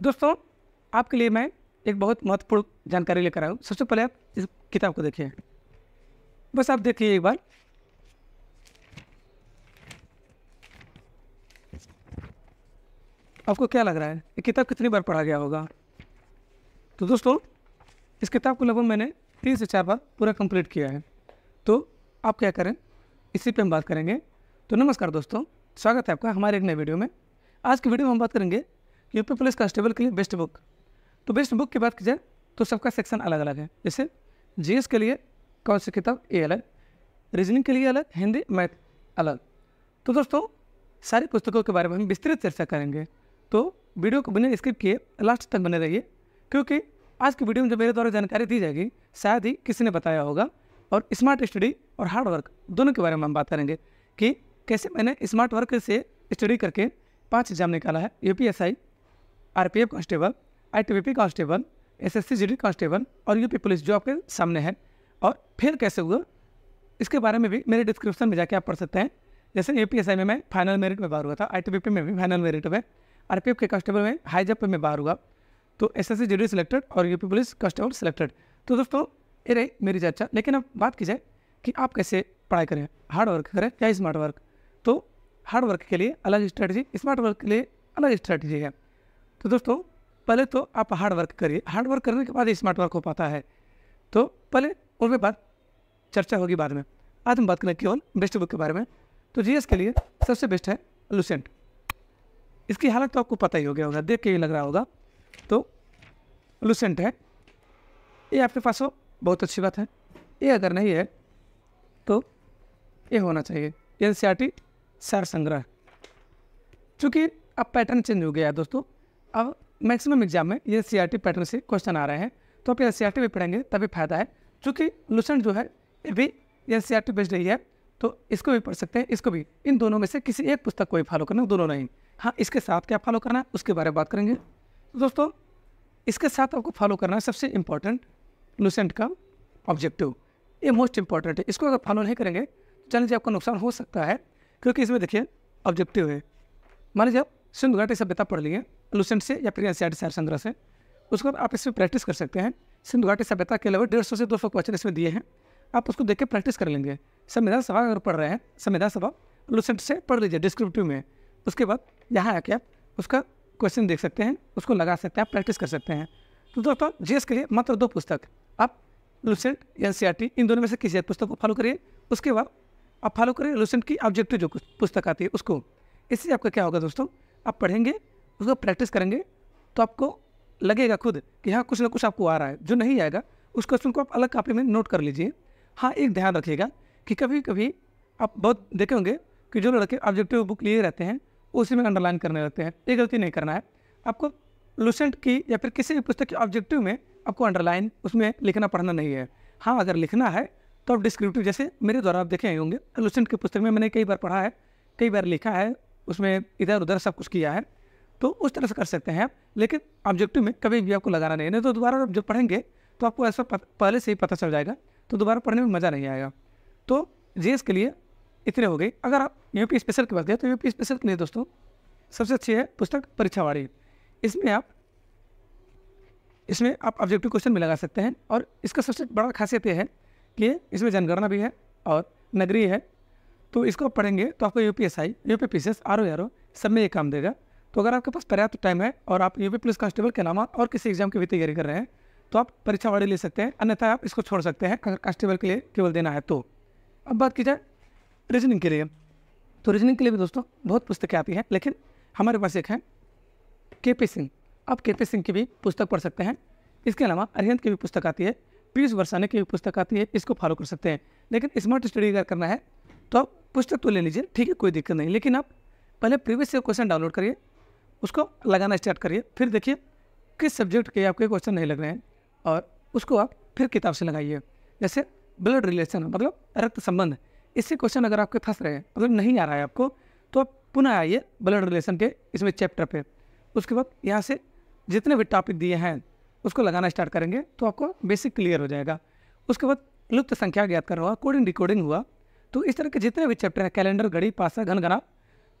दोस्तों, आपके लिए मैं एक बहुत महत्वपूर्ण जानकारी लेकर आया हूँ। सबसे पहले आप इस किताब को देखिए। बस आप देखिए एक बार। आपको क्या लग रहा है, ये किताब कितनी बार पढ़ा गया होगा? तो दोस्तों, इस किताब को लगभग मैंने तीन से चार बार पूरा कंप्लीट किया है। तो आप क्या करें, इसी पे हम बात करेंगे। तो नमस्कार दोस्तों, स्वागत है आपका हमारे एक नए वीडियो में। आज की वीडियो में हम बात करेंगे यूपी पुलिस कांस्टेबल के लिए बेस्ट बुक। तो बेस्ट बुक की बात की जाए तो सबका सेक्शन अलग अलग है। जैसे जीएस के लिए कौन सी किताब ये अलग, रीजनिंग के लिए अलग, हिंदी, मैथ अलग। तो दोस्तों, सारी पुस्तकों के बारे में हम विस्तृत चर्चा करेंगे। तो वीडियो को बिना स्किप किए लास्ट तक बने रहिए, क्योंकि आज की वीडियो में जो मेरे द्वारा जानकारी दी जाएगी, शायद ही किसी ने बताया होगा। और स्मार्ट स्टडी और हार्ड वर्क दोनों के बारे में हम बात करेंगे कि कैसे मैंने स्मार्ट वर्क से स्टडी करके पाँच एग्ज़ाम निकाला है, UPSI P R P F constable P constable S C G D constable और यूपी पुलिस जो आपके सामने है। और फिर कैसे हुआ? इसके बारे में भी मेरे डिस्क्रिप्शन में जाके आप पढ़ सकते हैं। जैसे ए पी में मैं फाइनल मेरिट में बाहर हुआ था आई टी बी पी में भी फाइनल मेरिट में आर पी एफ़ के कांस्टेबल में हाई जंप में बाहर हुआ। तो S S C G D selected और यूपी पुलिस कांस्टेबल सिलेक्टेड तो दोस्तों, ये रही मेरी चर्चा। लेकिन अब बात की जाए कि आप कैसे पढ़ाई करें। हार्ड वर्क करें या स्मार्ट वर्क तो हार्ड वर्क के लिए अलग स्ट्रैटेजी स्मार्ट वर्क के लिए अलग स्ट्रैटेजी है। तो दोस्तों, पहले तो आप हार्ड वर्क करिए। हार्ड वर्क करने के बाद ही स्मार्ट वर्क हो पाता है। तो पहले उनमें बात, चर्चा होगी बाद में। आज हम बात करें केवल बेस्ट बुक के बारे में। तो जीएस के लिए सबसे बेस्ट है लुसेंट इसकी हालत तो आपको पता ही हो गया होगा, देख के ही लग रहा होगा। तो लुसेंट है। ये आपके पास हो, बहुत अच्छी बात है। ये अगर नहीं है तो ये होना चाहिए। एन सी आर टी सार संग्रह। चूँकि अब पैटर्न चेंज हो गया है दोस्तों अब मैक्सिमम एग्ज़ाम में ये सी आर टी पैटर्न से क्वेश्चन आ रहे हैं। तो आप एन सी आर भी पढ़ेंगे, तभी फ़ायदा है। चूँकि लुसेंट जो है, ये भी N C R T based रही है तो इसको भी पढ़ सकते हैं। इसको भी, इन दोनों में से किसी एक पुस्तक को ही फॉलो करना, दोनों नहीं। हाँ इसके साथ क्या फॉलो करना है, उसके बारे में बात करेंगे। तो दोस्तों, इसके साथ आपको फॉलो करना है सबसे इंपॉर्टेंट लुसेंट का ऑब्जेक्टिव ये मोस्ट इंपॉर्टेंट है। इसको अगर फॉलो नहीं करेंगे तो चलिए आपका नुकसान हो सकता है, क्योंकि इसमें देखिए ऑब्जेक्टिव है। मान लीजिए आप सिंधु घाटी सभ्यता पढ़ लिए लुसेंट से या फिर एन सी आर संग्रह से उसके बाद आप इसमें प्रैक्टिस कर सकते हैं। सिंधु घाटी सभ्यता के अलावा डेढ़ सौ से दो सौ क्वेश्चन इसमें दिए हैं। आप उसको देख के प्रैक्टिस कर लेंगे। संविधान सभा अगर पढ़ रहे हैं, संविधान सभा लुसेंट से पढ़ लीजिए डिस्क्रिप्टिव में। उसके बाद यहाँ आके आप उसका क्वेश्चन देख सकते हैं, उसको लगा सकते हैं, आप प्रैक्टिस कर सकते हैं। तो दोस्तों जी के लिए मात्र दो पुस्तक। आप लुसेंट एन सी इन दोनों में से किसी एक पुस्तक को फॉलो करिए। उसके बाद आप फॉलो करिए लुसेंट की ऑब्जेक्टिव जो पुस्तक आती है उसको। इससे आपका क्या होगा दोस्तों? आप पढ़ेंगे, उसको प्रैक्टिस करेंगे तो आपको लगेगा खुद कि हाँ कुछ ना कुछ आपको आ रहा है। जो नहीं आएगा, उस क्वेश्चन को आप अलग कापी में नोट कर लीजिए। हाँ एक ध्यान रखिएगा कि कभी कभी आप बहुत देखे होंगे कि जो लड़के ऑब्जेक्टिव बुक लिए रहते हैं, उसी में अंडरलाइन करने लगते हैं। ये गलती नहीं करना है। आपको लुसेंट की या फिर किसी भी पुस्तक के ऑब्जेक्टिव में आपको अंडरलाइन उसमें लिखना पढ़ना नहीं है। हाँ अगर लिखना है तो आप डिस्क्रिप्टिव जैसे मेरे द्वारा आप देखे होंगे लुसेंट की पुस्तक में मैंने कई बार पढ़ा है, कई बार लिखा है उसमें इधर उधर सब कुछ किया है तो उस तरह से कर सकते हैं। आप लेकिन ऑब्जेक्टिव में कभी भी आपको लगाना नहीं है। नहीं तो दोबारा जब पढ़ेंगे तो आपको ऐसा पहले से ही पता चल जाएगा तो दोबारा पढ़ने में मज़ा नहीं आएगा। तो जीएस के लिए इतने हो गए। अगर आप यूपी स्पेशल की बात करें तो यूपी स्पेशल के लिए दोस्तों, सबसे अच्छी है पुस्तक परीक्षावाड़ी। इसमें आप इसमें आप ऑब्जेक्टिव क्वेश्चन भी लगा सकते हैं और इसका सबसे बड़ा खासियत ये है कि इसमें जनगणना भी है और नगरीय है। तो इसको पढ़ेंगे तो आपको U P S I U P P C S R O R O सब में ये काम देगा। तो अगर आपके पास पर्याप्त टाइम है और आप यू पी पुलिस कांस्टेबल के अलावा और किसी एग्ज़ाम की भी तैयारी कर रहे हैं तो आप परीक्षा वाड़ी ले सकते हैं, अन्यथा आप इसको छोड़ सकते हैं, अगर कांस्टेबल के लिए केवल देना है तो। अब बात की जाए रीजनिंग के लिए। तो रीजनिंग के लिए भी दोस्तों, बहुत पुस्तकें आती हैं, लेकिन हमारे पास एक है के पी सिंह आप के पी सिंह की भी पुस्तक पढ़ सकते हैं। इसके अलावा अरिहंत की भी पुस्तक आती है पीयूष वर्षाने की भी पुस्तक आती है, इसको फॉलो कर सकते हैं। लेकिन स्मार्ट स्टडी अगर करना है तो आप पुस्तक तो ले लीजिए, ठीक है, कोई दिक्कत नहीं। लेकिन आप पहले प्रीवियस से क्वेश्चन डाउनलोड करिए, उसको लगाना स्टार्ट करिए, फिर देखिए किस सब्जेक्ट के आपके क्वेश्चन नहीं लग रहे हैं और उसको आप फिर किताब से लगाइए। जैसे ब्लड रिलेशन मतलब रक्त संबंध, इससे क्वेश्चन अगर आपके फंस रहे हैं मतलब नहीं आ रहा है आपको तो आप पुनः आइए ब्लड रिलेशन के इसमें चैप्टर पे। उसके बाद यहाँ से जितने भी टॉपिक दिए हैं, उसको लगाना स्टार्ट करेंगे तो आपको बेसिक क्लियर हो जाएगा। उसके बाद लुप्त संख्या ज्ञात करना हुआ कोडिंग डिकोडिंग हुआ तो इस तरह के जितने भी चैप्टर हैं, कैलेंडर, घड़ी, पासा घन घना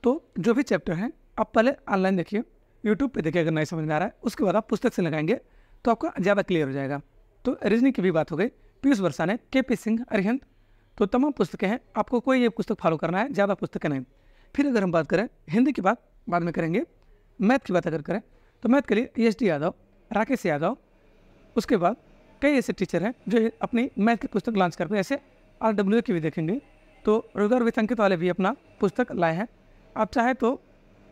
तो जो भी चैप्टर हैं, आप पहले ऑनलाइन देखिए यूट्यूब पे देखिए, अगर नहीं समझ में आ रहा है, उसके बाद आप पुस्तक से लगाएँगे तो आपका ज़्यादा क्लियर हो जाएगा। तो रीजनिंग की भी बात हो गई, पीयूष वर्षा ने के पी सिंह अरिहंत तो तमाम पुस्तकें हैं, आपको कोई एक पुस्तक फॉलो करना है, ज़्यादा पुस्तकें नहीं। फिर अगर हम बात करें, हिंदी की बात बाद में करेंगे, मैथ की बात अगर करें तो मैथ के लिए एस डी यादव, राकेश यादव, उसके बाद कई ऐसे टीचर हैं, जो अपनी मैथ की पुस्तक लॉन्च करते हैं, ऐसे आर डब्ल्यू की भी देखेंगे। तो रोज़गार वित्त अंकित वाले भी अपना पुस्तक लाए हैं। आप चाहें तो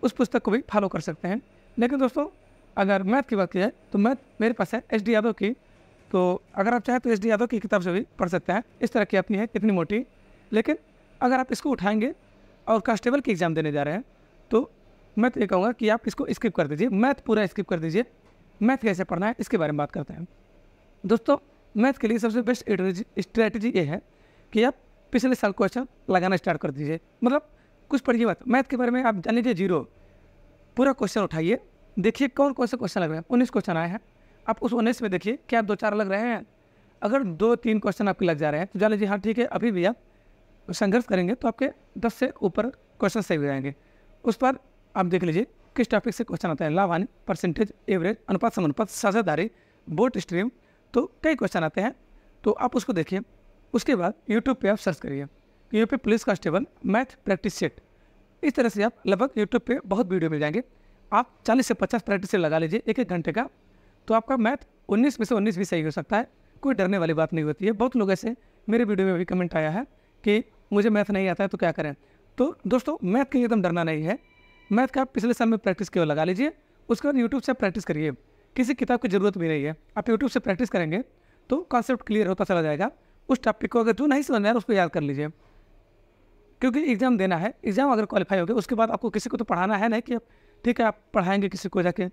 उस पुस्तक को भी फॉलो कर सकते हैं। लेकिन दोस्तों, अगर मैथ की बात की जाए तो मैथ मेरे पास है एस डी यादव की। तो अगर आप चाहें तो एस डी यादव की किताब से भी पढ़ सकते हैं। इस तरह की अपनी है इतनी मोटी। लेकिन अगर आप इसको उठाएँगे और कांस्टेबल की एग्ज़ाम देने जा रहे हैं तो मैं तो ये कहूँगा कि आप इसको स्किप कर दीजिए। मैथ पूरा स्किप कर दीजिए। मैथ कैसे पढ़ना है, इसके बारे में बात करते हैं। दोस्तों मैथ के लिए सबसे बेस्ट स्ट्रेटजी ये है कि आप पिछले साल क्वेश्चन लगाना स्टार्ट कर दीजिए। मतलब कुछ पढ़िए बात। मैथ के बारे में आप जान लीजिए ज़ीरो पूरा क्वेश्चन उठाइए। देखिए कौन कौन से क्वेश्चन लग रहे हैं। उन्नीस क्वेश्चन आए हैं। आप उस उन्नीस में देखिए क्या आप दो चार लग रहे हैं। अगर दो तीन क्वेश्चन आपके लग जा रहे हैं तो जान लीजिए हाँ ठीक है, अभी भी आप संघर्ष करेंगे तो आपके दस से ऊपर क्वेश्चन सही हो जाएँगे। उस पर आप देख लीजिए किस टॉपिक से क्वेश्चन आता है। लाभान परसेंटेज एवरेज अनुपात, समानुपात, साझेदारी बोट स्ट्रीम तो कई क्वेश्चन आते हैं। तो आप उसको देखिए। उसके बाद यूट्यूब पे आप सर्च करिए। UP police constable math practice set इस तरह से आप लगभग यूट्यूब पे बहुत वीडियो मिल जाएँगे। आप 40 से 50 प्रैक्टिस से लगा लीजिए, एक एक घंटे का। तो आपका मैथ 19 में से 19 भी सही हो सकता है। कोई डरने वाली बात नहीं होती है। बहुत लोग ऐसे, मेरे वीडियो में भी कमेंट आया है कि मुझे मैथ नहीं आता है तो क्या करें? तो दोस्तों मैथ के एकदम डरना नहीं है। मैथ का आप पिछले साल में प्रैक्टिस केवल लगा लीजिए। उसके बाद यूट्यूब से प्रैक्टिस करिए। किसी किताब की ज़रूरत भी नहीं है। आप यूट्यूब से प्रैक्टिस करेंगे तो कॉन्सेप्ट क्लियर होता चला जाएगा। उस टॉपिक को अगर जो नहीं समझ में आया उसको याद कर लीजिए। क्योंकि एग्ज़ाम देना है। एग्ज़ाम अगर क्वालिफाई हो गया, उसके बाद आपको किसी को तो पढ़ाना है नहीं कि ठीक है, आप पढ़ाएँगे किसी को जाके।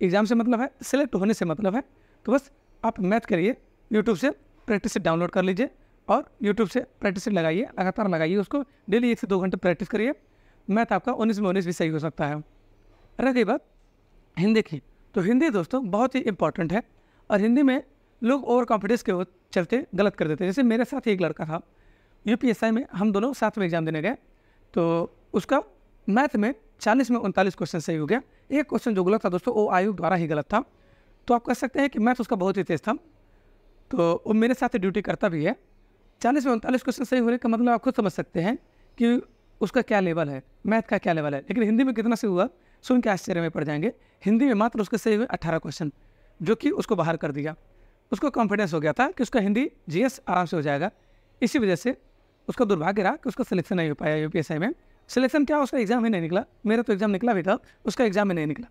एग्ज़ाम से मतलब है सिलेक्ट होने से मतलब है। तो बस आप मैथ करिए यूट्यूब से प्रैक्टिस से डाउनलोड कर लीजिए और यूट्यूब से प्रैक्टिस लगाइए, लगातार लगाइए उसको। डेली एक से दो घंटे प्रैक्टिस करिए। मैथ आपका उन्नीस में उन्नीस भी सही हो सकता है। रही बात, हिंदी की। तो हिंदी दोस्तों बहुत ही इंपॉर्टेंट है और हिंदी में लोग ओवर कॉन्फिडेंस के चलते गलत कर देते जैसे मेरे साथ एक लड़का था यूपीएसआई में हम दोनों साथ में एग्ज़ाम देने गए तो उसका मैथ में चालीस में उनतालीस क्वेश्चन सही हो गया। एक क्वेश्चन जो गलत था दोस्तों, वो आयु द्वारा ही गलत था। तो आप कह सकते हैं कि मैथ उसका बहुत ही तेज था। तो वो मेरे साथ ड्यूटी करता भी है। चालीस में उनतालीस क्वेश्चन सही होने का मतलब आप खुद समझ सकते हैं कि उसका क्या लेवल है, मैथ का क्या लेवल है। लेकिन हिंदी में कितना सही हुआ, सुन के आश्चर्य में पड़ जाएँगे। हिंदी में मात्र उसके सही हुए अट्ठारह क्वेश्चन, जो कि उसको बाहर कर दिया। उसको कॉन्फिडेंस हो गया था कि उसका हिंदी जीएस आराम से हो जाएगा। इसी वजह से उसका दुर्भाग्य रहा कि उसका सिलेक्शन नहीं हो पाया यूपीएसआई में। सिलेक्शन क्या, उसका एग्ज़ाम ही नहीं निकला। मेरा तो एग्ज़ाम निकला भी था, उसका एग्ज़ाम ही नहीं निकला।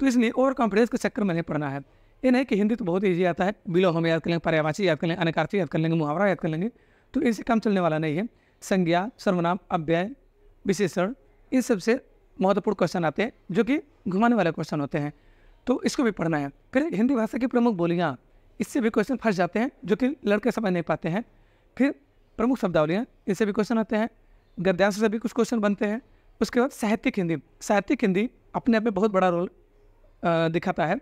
तो इसलिए ओवर कॉन्फिडेंस के चक्कर में नहीं पढ़ना है। ये नहीं कि हिंदी तो बहुत ईजी आता है। बिलो हम याद कर लेंगे, पर्यावाची याद कर लेंगे अनकार्थी याद कर लेंगे, मुहावरा याद कर लेंगे। तो इनसे काम चलने वाला नहीं है। संज्ञा, सर्वनाम अव्यय विशेषण, इन सबसे महत्वपूर्ण क्वेश्चन आते हैं, जो कि घुमाने वाले क्वेश्चन होते हैं। तो इसको भी पढ़ना है। फिर हिंदी भाषा की प्रमुख बोलियाँ इससे भी क्वेश्चन फंस जाते हैं, जो कि लड़के समझ नहीं पाते हैं। फिर प्रमुख शब्दावलियाँ इससे भी क्वेश्चन आते हैं। गद्यांश से भी कुछ क्वेश्चन बनते हैं। उसके बाद साहित्यिक हिंदी। साहित्यिक हिंदी अपने आप में बहुत बड़ा रोल दिखाता है।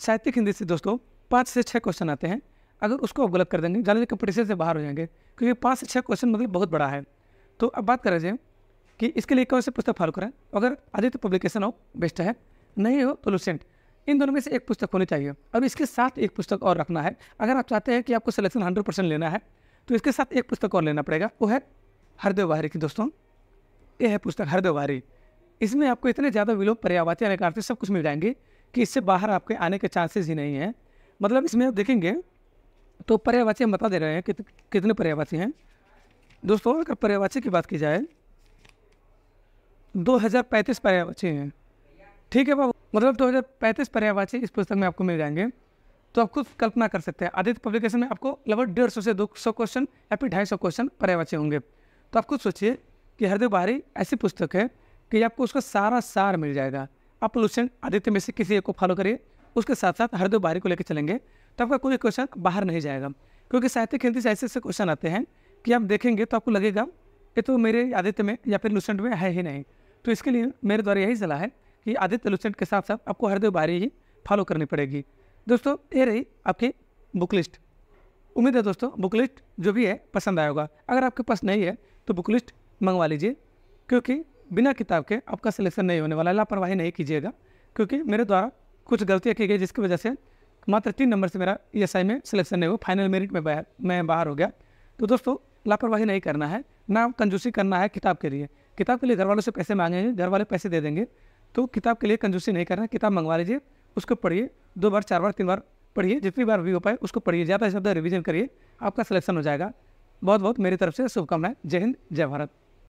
साहित्यिक हिंदी से दोस्तों, पाँच से छः क्वेश्चन आते हैं। अगर उसको आप गलत कर देंगे ज़्यादा कंपटीशन से बाहर हो जाएँगे, क्योंकि पाँच से छः क्वेश्चन मतलब बहुत बड़ा है। तो अब बात करें जाए कि इसके लिए कौन से पुस्तक फॉलो करें? अगर आदित्य पब्लिकेशन हो बेस्ट है। नहीं हो तो लुसेंट इन दोनों में से एक पुस्तक होनी चाहिए। और इसके साथ एक पुस्तक और रखना है। अगर आप चाहते हैं कि आपको सिलेक्शन हंड्रेड परसेंट लेना है तो इसके साथ एक पुस्तक और लेना पड़ेगा। वो है हरदेव बाहरी की दोस्तों। ये है पुस्तक हरदेव बाहरी इसमें आपको इतने ज़्यादा विलोप पर्यावाची अनेकार्थी सब कुछ मिल जाएँगे कि इससे बाहर आपके आने के चांसेस ही नहीं हैं। मतलब इसमें आप देखेंगे तो पर्यावाची हम बता दे रहे हैं कि कितने पर्यावाची हैं। दोस्तों, अगर पर्यावाची की बात की जाए, दो हज़ार पैंतीस पर्यावाची हैं। ठीक है बाबू? मतलब दो हज़ार पैंतीस पर्यावाची इस पुस्तक में आपको मिल जाएँगे। तो आप खुद कल्पना कर सकते हैं। आदित्य पब्लिकेशन में आपको लगभग डेढ़ सौ से दो सौ क्वेश्चन या फिर ढाई सौ क्वेश्चन पर्यावाची होंगे। तो आप खुद सोचिए कि हरदेव बाहरी ऐसी पुस्तक है कि आपको उसका सारा सार मिल जाएगा। आप लुसेंट आदित्य में से किसी एक को फॉलो करिए। उसके साथ साथ हरदेव बाहरी को लेकर चलेंगे। तो आपका कोई क्वेश्चन बाहर नहीं जाएगा। क्योंकि साहित्य हिंदी से ऐसे ऐसे क्वेश्चन आते हैं कि आप देखेंगे तो आपको लगेगा ये तो मेरे आदित्य में या फिर लुसेंट में है ही नहीं। तो इसके लिए मेरे द्वारा यही सलाह है कि आदित्य लुसेंट के साथ साथ आपको हरदेव बारी ही फॉलो करनी पड़ेगी। दोस्तों, ये रही आपकी बुक लिस्ट उम्मीद है दोस्तों बुक लिस्ट जो भी है, पसंद आया होगा। अगर आपके पास नहीं है तो बुक लिस्ट मंगवा लीजिए, क्योंकि बिना किताब के आपका सिलेक्शन नहीं होने वाला। लापरवाही नहीं कीजिएगा, क्योंकि मेरे द्वारा कुछ गलतियाँ की गई, जिसकी वजह से मात्र तीन नंबर से मेरा ई में सिलेक्शन नहीं हुआ। फाइनल मेरिट में बाहर, मैं बाहर हो गया। तो दोस्तों, लापरवाही नहीं करना है, ना कंजूसी करना है किताब के लिए। किताब के लिए घर वालों से पैसे मांगेंगे घर वाले पैसे दे देंगे तो किताब के लिए कंजूसी नहीं करना, किताब मंगवा लीजिए, उसको पढ़िए, दो बार, चार बार, तीन बार पढ़िए, जितनी बार भी हो पाए उसको पढ़िए, ज़्यादा से ज़्यादा रिविजन करिए, आपका सिलेक्शन हो जाएगा। बहुत बहुत मेरी तरफ़ से शुभकामनाएँ। जय हिंद, जय भारत।